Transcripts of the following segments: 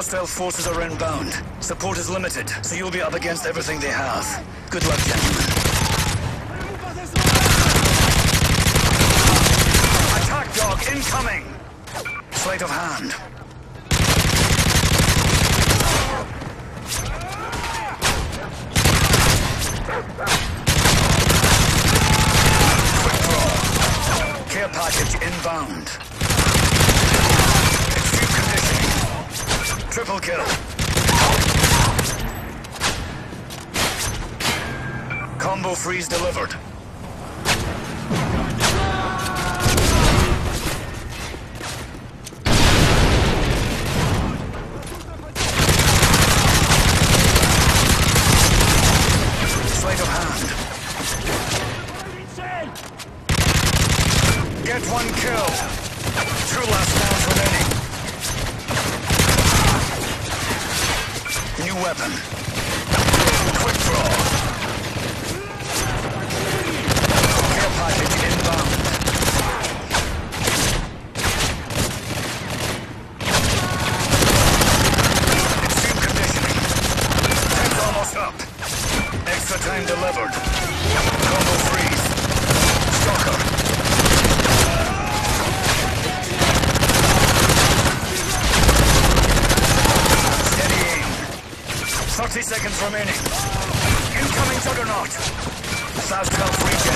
Hostile forces are inbound. Support is limited, so you'll be up against everything they have. Good luck, gentlemen. Attack dog incoming! Sleight of hand. Quick draw. Care package inbound. Triple kill. Combo freeze delivered. Get one kill. Two last rounds remaining. New weapon. Quick draw. Care package inbound. Extreme conditioning. Time's almost up. Extra time delivered. Combo freeze. 30 seconds remaining. Incoming Juggernaut. Fast health regen.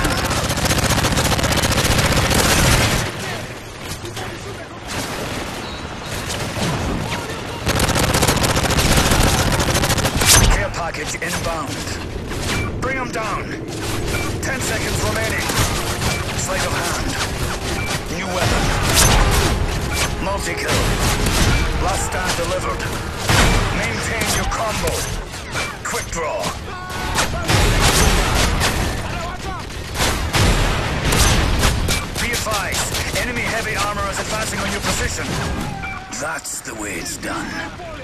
Care package inbound. Bring them down. 10 seconds remaining. Sleight of hand. New weapon. Multi-kill. Last stand delivered. Maintain your combo. Draw. Be advised, enemy heavy armor is advancing on your position. That's the way it's done.